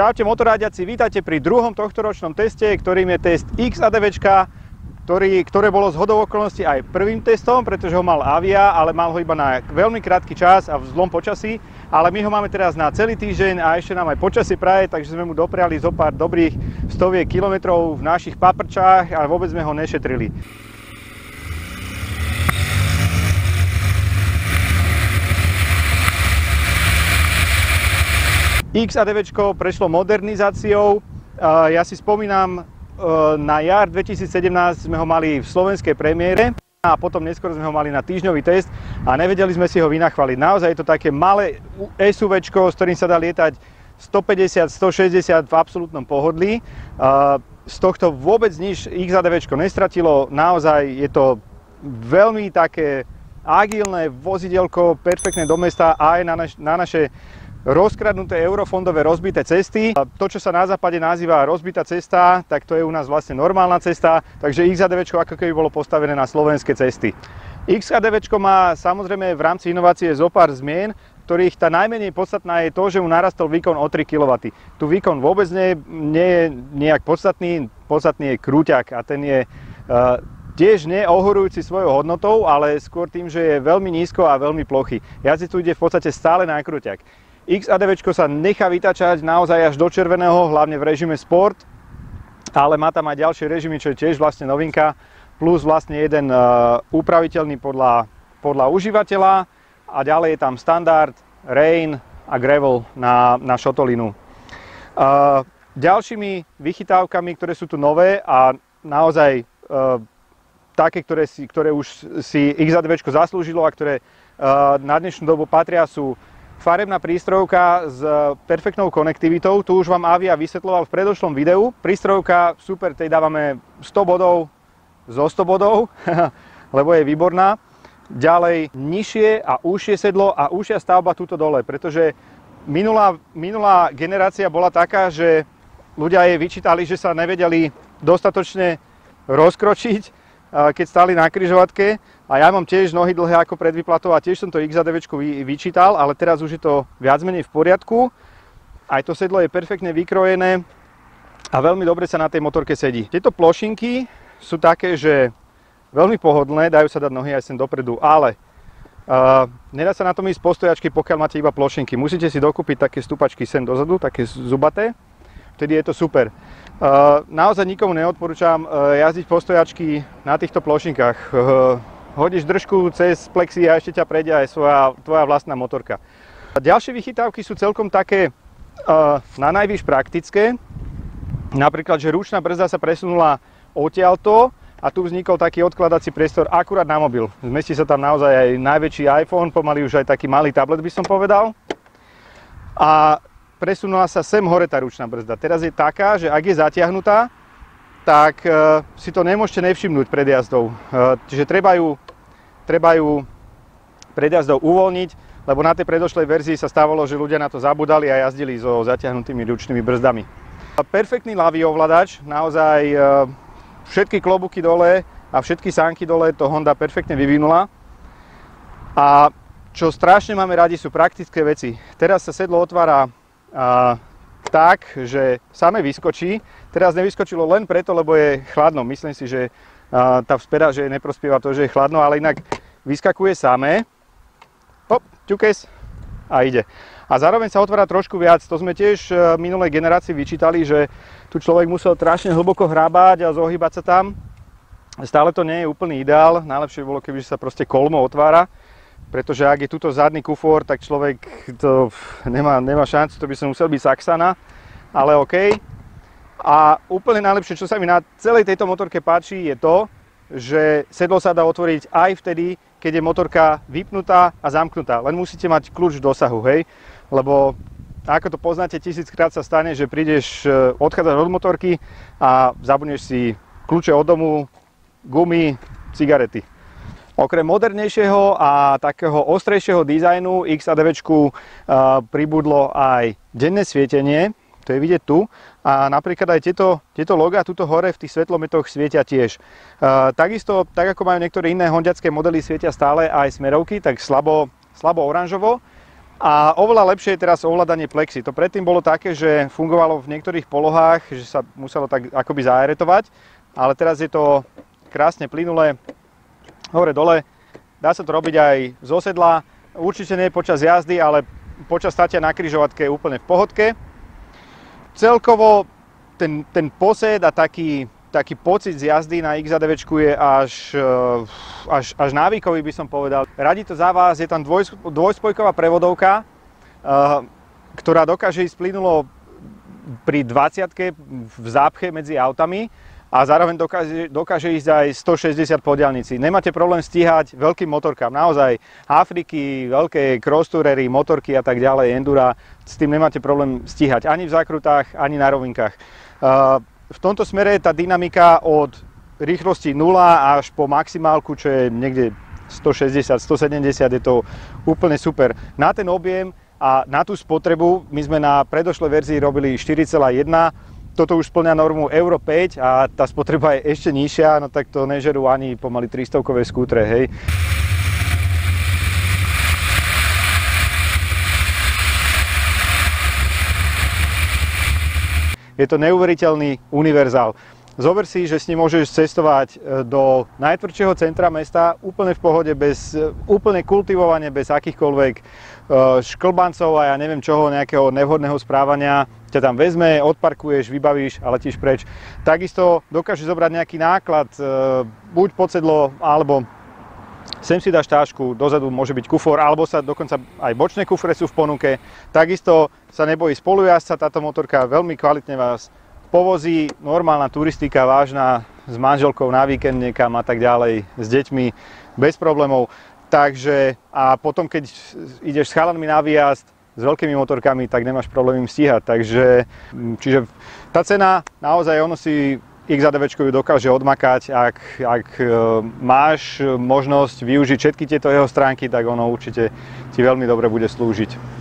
Čaute motorádiaci, vítajte pri druhom tohtoročnom teste, ktorým je test XADV, ktorý, ktoré bolo z hodou okolností aj prvým testom, pretože ho mal Avia, ale mal ho iba na veľmi krátky čas a v zlom počasí. Ale my ho máme teraz na celý týždeň a ešte nám aj počasie praje, takže sme mu dopriali zo pár dobrých stoviek kilometrov v našich paprčách a vôbec sme ho nešetrili. XADV prešlo modernizáciou. Ja si spomínam, e, na jar 2017 sme ho mali v slovenskej premiére a potom neskôr sme ho mali na týždňový test a nevedeli sme si ho vynachvaliť. Naozaj je to také malé SUV, s ktorým sa dá lietať 150, 160 v absolútnom pohodlí. Z tohto vôbec nič XADV nestratilo, naozaj je to veľmi také agilné vozidelko, perfektné do mesta a aj na, naš, na naše rozkradnuté eurofondové rozbité cesty. To, čo sa na západe nazýva rozbitá cesta, tak to je u nás vlastne normálna cesta, takže XADV ako keby bolo postavené na slovenské cesty. XADV má samozrejme v rámci inovácie zo pár zmien, ktorých tá najmenej podstatná je to, že mu narastol výkon o 3 kW. Tu výkon vôbec nie, nie je nejak podstatný, podstatný je krúťak a ten je uh, tiež neohorujúci svojou hodnotou, ale skôr tým, že je veľmi nízko a veľmi plochy. Jazdec tu ide v podstate stále na krúťak. XADV sa nechá vytačať naozaj až do červeného, hlavne v režime Sport, ale má tam aj ďalšie režimy, čo je tiež vlastne novinka, plus vlastne jeden uh, upraviteľný podľa, podľa užívateľa a ďalej je tam standard, rain a gravel na, na šotolinu. Uh, ďalšími vychytávkami, ktoré sú tu nové a naozaj uh, také, ktoré, si, ktoré už si XADV zaslúžilo a ktoré na dnešnú dobu patria sú farebná prístrojovka s perfektnou konektivitou. Tu už vám Avia vysvetloval v predošlom videu. Prístrojovka super, tej dávame 100 bodov zo 100 bodov, lebo je výborná. Ďalej nižšie a užšie sedlo a užšia stavba túto dole, pretože minulá, minulá generácia bola taká, že ľudia jej vyčítali, že sa nevedeli dostatočne rozkročiť keď stáli na kryžovatke a ja mám tiež nohy dlhé ako pred výplatou a tiež som to XADV vyčítal, ale teraz už je to viac menej v poriadku. Aj to sedlo je perfektne vykrojené a veľmi dobre sa na tej motorke sedí. Tieto plošinky sú také, že veľmi pohodlné, dajú sa dať nohy aj sem dopredu, ale uh, nedá sa na tom ísť postojačky, pokiaľ máte iba plošinky. Musíte si dokúpiť také stupačky sem dozadu, také zubaté, vtedy je to super. Uh, naozaj nikomu neodporúčam uh, jazdiť postojačky na týchto plošinkách. Hodíš držku cez plexi a ešte ťa prejde aj svoja, tvoja vlastná motorka. Ďalšie vychytávky sú celkom také na najvyš praktické. Napríklad, že ručná brzda sa presunula odtiaľto a tu vznikol taký odkladací priestor akurát na mobil. Zmestí sa tam naozaj aj najväčší iPhone, pomaly už aj taký malý tablet by som povedal. A presunula sa sem hore tá ručná brzda. Teraz je taká, že ak je zatiahnutá, tak e, si to nemôžete nevšimnúť pred jazdou. E, čiže treba ju, treba ju pred jazdou uvoľniť, lebo na tej predošlej verzii sa stávalo, že ľudia na to zabudali a jazdili so zatiahnutými ručnými brzdami. Perfektný ľavý ovladač, naozaj e, všetky klobuky dole a všetky sánky dole to Honda perfektne vyvinula. A čo strašne máme radi sú praktické veci. Teraz sa sedlo otvára tak, že same vyskočí. Teraz nevyskočilo len preto, lebo je chladno. Myslím si, že tá vspera, že neprospieva to, že je chladno, ale inak vyskakuje samé. Hop, ťukes a ide. A zároveň sa otvára trošku viac. To sme tiež v minulej generácii vyčítali, že tu človek musel strašne hlboko hrábať a zohybať sa tam. Stále to nie je úplný ideál. Najlepšie bolo, keby sa proste kolmo otvára pretože ak je tuto zadný kufor, tak človek to nemá, nemá šancu, to by som musel byť Saxana, ale OK. A úplne najlepšie, čo sa mi na celej tejto motorke páči, je to, že sedlo sa dá otvoriť aj vtedy, keď je motorka vypnutá a zamknutá. Len musíte mať kľúč v dosahu, hej? Lebo ako to poznáte, tisíckrát sa stane, že prídeš, e, odchádzaš od motorky a zabudneš si kľúče od domu, gumy, cigarety. Okrem modernejšieho a takého ostrejšieho dizajnu XADV pribudlo aj denné svietenie, to je vidieť tu. A napríklad aj tieto, tieto logá tuto hore v tých svetlometoch svietia tiež. Uh, takisto, tak ako majú niektoré iné hondiacké modely, svietia stále aj smerovky, tak slabo, slabo oranžovo. A oveľa lepšie je teraz ovládanie plexy. To predtým bolo také, že fungovalo v niektorých polohách, že sa muselo tak akoby zaeretovať, ale teraz je to krásne plynulé, hore dole. Dá sa to robiť aj z osedla, určite nie počas jazdy, ale počas státia na kryžovatke je úplne v pohodke. Celkovo ten, ten posed a taký, taký pocit z jazdy na XADV je až, eh, až, až návykový, by som povedal. Radí to za vás, je tam dvoj, dvojspojková prevodovka, uh, ktorá dokáže ísť plynulo pri 20 v zápche medzi autami a zároveň dokáže, dokáže ísť aj 160 po diálnici. Nemáte problém stíhať veľkým motorkám, naozaj Afriky, veľké crosstourery, motorky a tak ďalej, endura, s tým nemáte problém stíhať ani v zákrutách, ani na rovinkách. V tomto smere tá dynamika od rýchlosti 0 až po maximálku, čo je niekde 160, 170, je to úplne super. Na ten objem a na tú spotrebu my sme na predošlej verzii robili 4,1 toto už splňa normu Euro 5 a tá spotreba je ešte nižšia, no tak to nežerú ani pomaly 300-kové skútre, hej. Je to neuveriteľný univerzál. Zober si, že s ním môžeš cestovať e, do najtvrdšieho centra mesta úplne v pohode, bez, e, úplne kultivovanie, bez akýchkoľvek e, šklbancov a ja neviem čoho, nejakého nevhodného správania ťa tam vezme, odparkuješ, vybavíš a letíš preč. Takisto dokáže zobrať nejaký náklad, e, buď pod sedlo, alebo sem si dáš tášku, dozadu môže byť kufor, alebo sa dokonca aj bočné kufre sú v ponuke. Takisto sa nebojí spolujazca, táto motorka veľmi kvalitne vás povozí, normálna turistika, vážna, s manželkou na víkend niekam a tak ďalej, s deťmi, bez problémov. Takže a potom, keď ideš s chalanmi na výjazd, s veľkými motorkami, tak nemáš problém im stíhať. Takže, mm, čiže tá cena, naozaj ono si XADV ju dokáže odmakať, ak, ak e, máš možnosť využiť všetky tieto jeho stránky, tak ono určite ti veľmi dobre bude slúžiť.